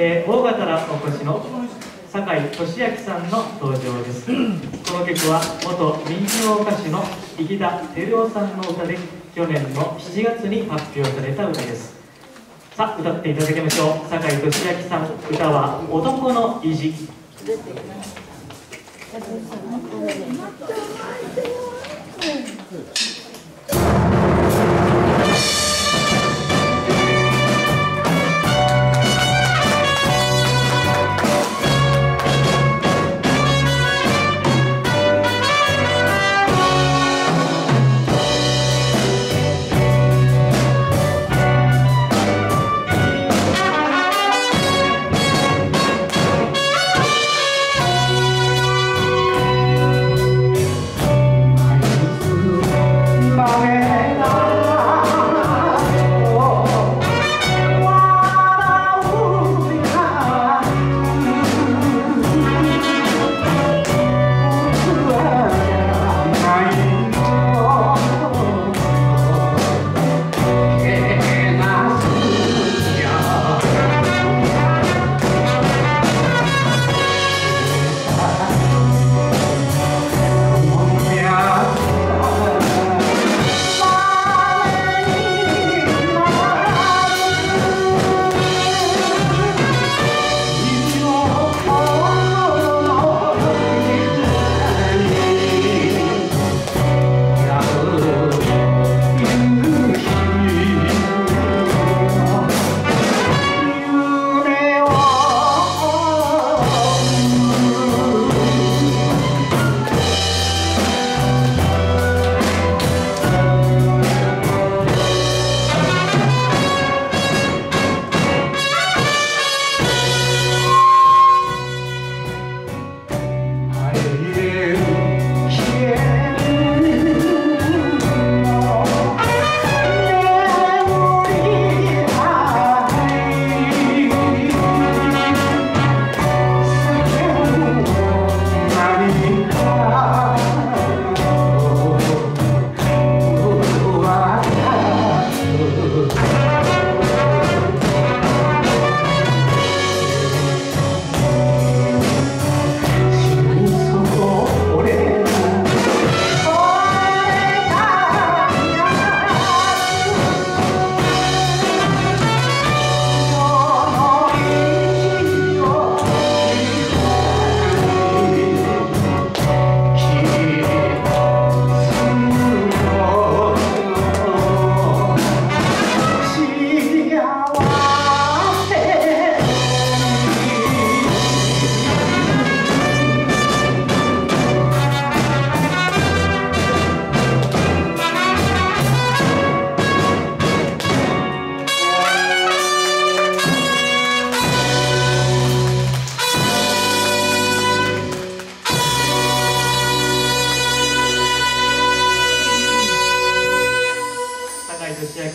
えー、大型らお越しの酒井俊明さんの登場です。この曲は元民謡歌手の池田照夫さんの歌で去年の7月に発表された歌です。さあ歌っていただきましょう。酒井俊明さん歌は「男の意地」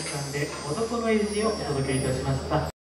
さんで「男の意地」をお届けいたしました。